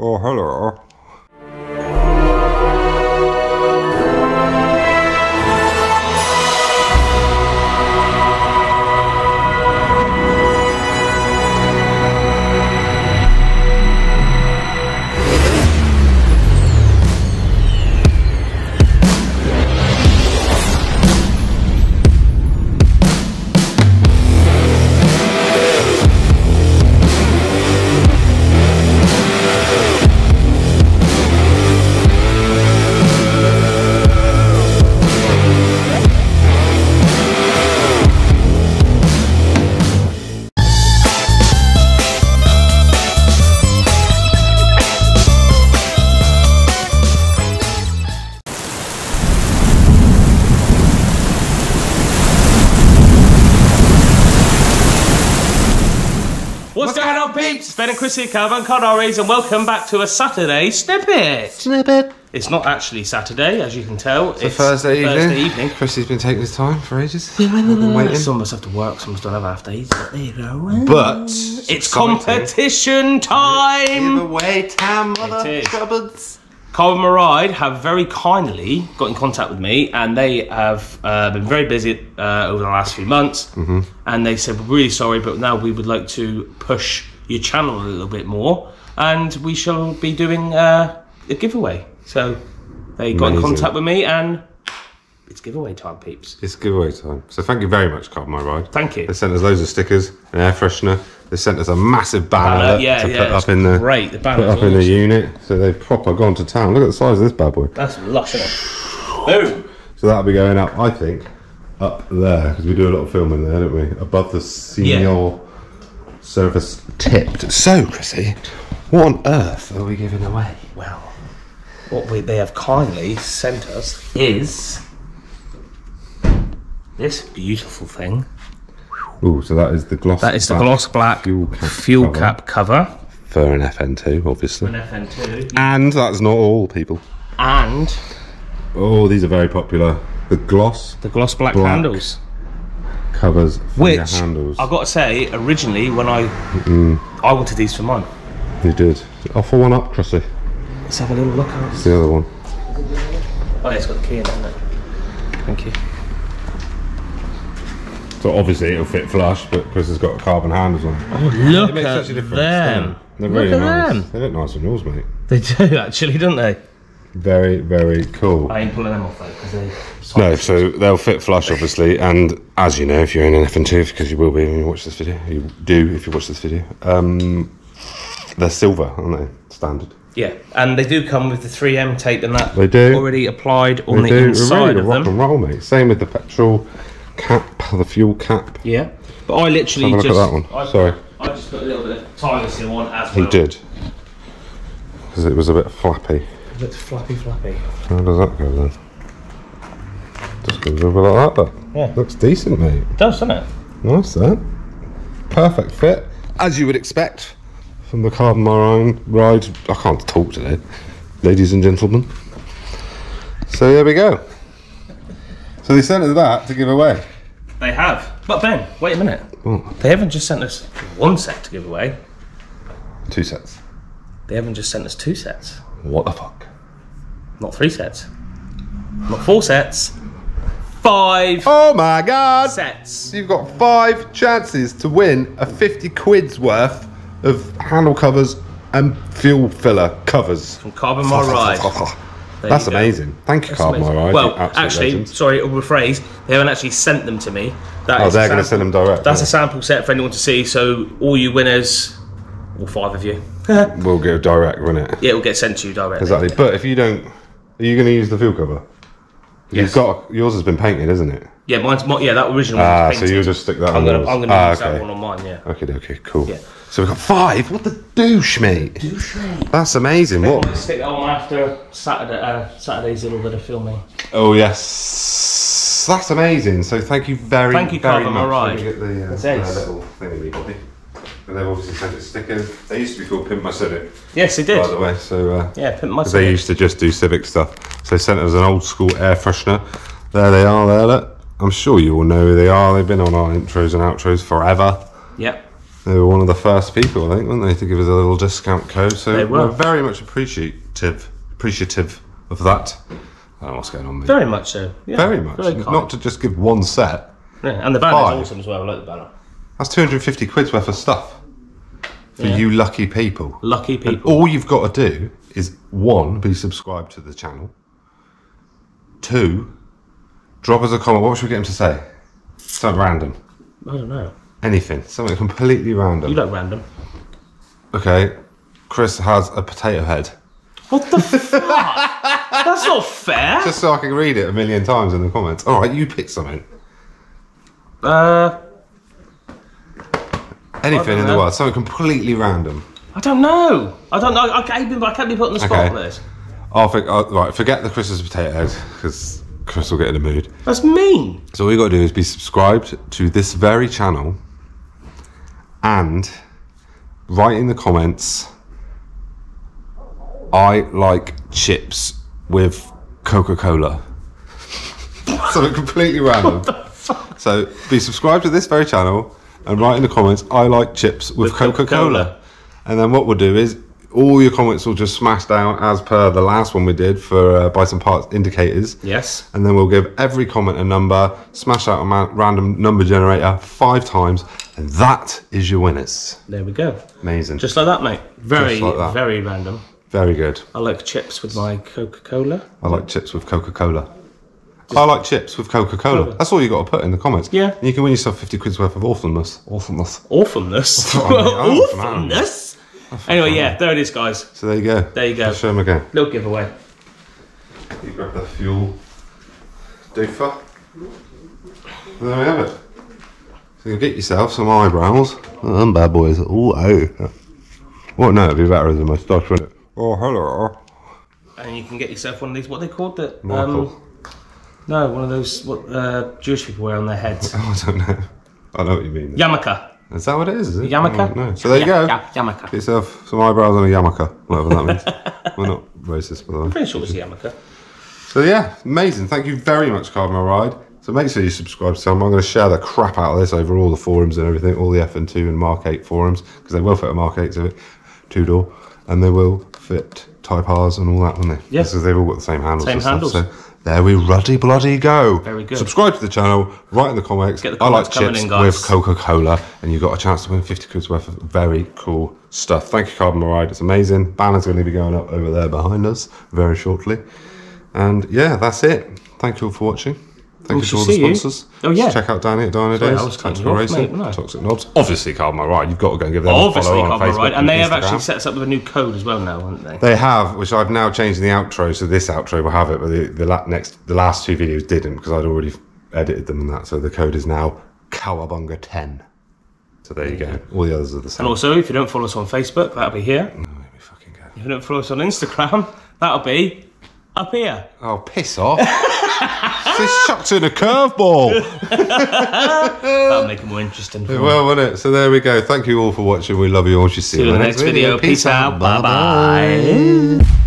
Oh, hello. Peeps? Ben and Chrissy, Cowabunga Car Diaries, and welcome back to a Saturday snippet. Snippet. It's not actually Saturday, as you can tell. It's a Thursday evening. Thursday evening. Chrissy's been taking his time for ages. Waiting. Some of us have to work, some of us don't have half days. But there you go. But it's competition time. away time, mother It is. cupboards. Carbon My Ride have very kindly got in contact with me, and they have uh, been very busy uh, over the last few months. Mm-hmm. And they said, "We're really sorry, but now we would like to push your channel a little bit more, and we shall be doing uh, a giveaway." So they got in contact with me, and it's giveaway time, peeps. It's giveaway time. So thank you very much, Carbon My Ride. Thank you. They sent us loads of stickers, an air freshener. They sent us a massive banner, Banner, yeah, to yeah, put up in the great. The put banner's up in the unit. So they've proper gone to town. Look at the size of this bad boy. That's lush? Boom. So that'll be going up, I think, up there because we do a lot of filming there, don't we? Above the senior service tipped. So, Chrissy, what on earth are we giving away? Well, what we, they have kindly sent us is this beautiful thing. Ooh, so that is the gloss. That is the black gloss black fuel cap fuel cover. cap cover. for an FN2, obviously. An FN2. And that's not all, people. And Oh, these are very popular. The gloss the gloss black, Black. handles. Covers your Which, handles. I've got to say, originally when I mm-hmm. I wanted these for mine. You did. Offer one up, Chrissy. Let's have a little look at It's the other one. Oh, yeah, it's got the key in it, hasn't it? Thank you. So obviously it'll fit flush, but Chris has got carbon handles on. Oh, look It makes at such a difference. them. They're Look really at nice. them. They look nice on yours, mate. They do actually, don't they? Very, very cool. I ain't pulling them off though because they. No, so they'll fit flush, obviously, and as you know, if you're in an FN2, because you will be when you watch this video, you do if you watch this video. Um, they're silver, aren't they? Standard. Yeah, and they do come with the 3M tape and that They do. already applied on They the do. Inside really of rock them. and roll, mate. Same with the petrol cap, the fuel cap. Yeah, but I literally Have a look just at that one. I, Sorry. I just put a little bit of Tiger Seal on as He well. did. Because it was a bit flappy. Bit flappy, flappy. How does that go then? Just goes over like that, but Yeah. looks decent, mate. It does, doesn't it? Nice, that. Perfect fit, as you would expect from the Carbon My Ride. I can't talk today, ladies and gentlemen. So there we go. So they sent us that to give away. They have. But Ben, wait a minute. What? They haven't just sent us one set to give away. Two sets. They haven't just sent us two sets. What the fuck? Not three sets. Not four sets. Five Oh my god! sets. You've got five chances to win a 50 quid's worth of handle covers and fuel filler covers. From Carbon My Ride. There That's you go. amazing. Thank you, That's Carbon My amazing. Ride. Well, absolute actually, legends. sorry, I'll rephrase. They haven't actually sent them to me. That Oh, is a they're going to sample- send them direct. That's a sample set for anyone to see. So all you winners, all five of you, We'll go direct, won't it? yeah, it will get sent to you directly. Exactly. But if you don't, are you going to use the fuel cover? Yes. You've got yours has been painted, isn't it? Yeah, mine's my, yeah that original. Ah, so you'll just stick that I'm on gonna yours. I'm gonna ah, use okay. that one on mine. Yeah. Okay, okay, cool. Yeah. So we've got five. What the douche, mate? Douche. That's amazing. What? stick that on after Saturday. Uh, Saturday's little bit of filming. Oh yes, that's amazing. So thank you very, Thank you, very much. Let me get the uh, That's uh, little thingy body. And they've obviously sent us stickers. They used to be called Pimp My Civic, Yes, they did. by the way. So uh, Yeah, pimp my 'cause they used to just do civic stuff. So they sent us an old school air freshener. There they are. There, look. I'm sure you all know who they are. They've been on our intros and outros forever. Yep. They were one of the first people, I think, weren't they, to give us a little discount code. So They were. we're very much appreciative, appreciative of that. I don't know what's going on. With Very much so. Yeah, very much. Very. Not to just give one set. Yeah, and the banner Five. is awesome as well. I like the banner. That's 250 quid's worth of stuff for Yeah. you lucky people. Lucky And people. all you've got to do is one, be subscribed to the channel. Two, drop us a comment. What should we get him to say? Something random. I don't know. Anything. Something completely random. You like random. Okay. Chris has a potato head. What the fuck? That's not fair. Just so I can read it a million times in the comments. All right, you pick something. Uh, Anything in the know. world. Something completely random. I don't know. I don't know. I can't, be, I can't be put on the spot Okay. this. I'll think, uh, right, forget the Christmas potato head because Chris will get in the mood. That's mean. So all you got to do is be subscribed to this very channel and write in the comments I like chips with Coca-Cola. Something completely random. So be subscribed to this very channel and write in the comments I like chips with, With Coca-Cola. Coca-Cola. And then what we'll do is all your comments will just smash down as per the last one we did for uh, buy some parts indicators Yes. and then we'll give every comment a number, smash out a random number generator five times, and that is your winners. There we go. Amazing. Just like that, mate. Very, like that. very random. Very good. I like chips with my Coca Cola. I like chips with Coca Cola. I like chips with Coca Cola. Cola. That's all you got to put in the comments. Yeah. And you can win yourself 50 quid's worth of. I mean, I'm from Awesomeness. Anyway, yeah, there it is, guys. So there you go. There you go. Let's show them again. Little giveaway. You grab the fuel doofer. And there we have it. So you get yourself some eyebrows. Oh, them bad boys. Ooh, oh. Well, no, it'd be better as a moustache, wouldn't it? Oh, hello. And you can get yourself one of these. What are they called? That Michael. um, no, one of those what uh, Jewish people wear on their heads. Oh, I don't know. I know what you mean. Yarmulke. Is that what it is? is it? Yarmulke. Oh, no. So there you go. Yeah, yarmulke. Get yourself some eyebrows on a yarmulke, whatever that means. We're not racist, by the way. Pretty sure it's a yarmulke. So yeah, amazing. Thank you very much, Carbon My Ride. So make sure you subscribe to them. I'm going to share the crap out of this over all the forums and everything, all the FN2 and Mark Eight forums, because they will fit a Mark Eight to it, two door, and they will fit Type R's and all that, won't they? Yeah. Because they've all got the same handles. Same and stuff. handles. So there we ruddy bloody go. Very good. Subscribe to the channel. Write in the comments. Get the I like chips in, with Coca Cola, and you got a chance to win 50 quid's worth of very cool stuff. Thank you, Carbon Ride. It's amazing. Banner's going to be going up over there behind us very shortly. And yeah, that's it. Thank you all for watching. Thank We you to all the see you. sponsors. Oh, yeah. Check out Danny at Dyno Sorry, Daze. I was cutting Tactical you off, Racing, mate. Toxic Knobs. Obviously, Carbon My Ride. You've got to go and give them a Obviously, follow on Cobra Facebook right, and they have Instagram. actually set us up with a new code as well now, haven't they? They have, which I've now changed in the outro, so this outro will have it, but the, the la- next, the last two videos didn't because I'd already edited them and that. So the code is now Cowabunga ten. So there you go. All the others are the same. And also, if you don't follow us on Facebook, that'll be here. Oh, let me fucking go. If you don't follow us on Instagram, that'll be up here. Oh, piss off! this chucked in a curveball. That'll make it more interesting. For well, won't it? So there we go. Thank you all for watching. We love you all. See you See you in the next video. Peace out. Bye bye.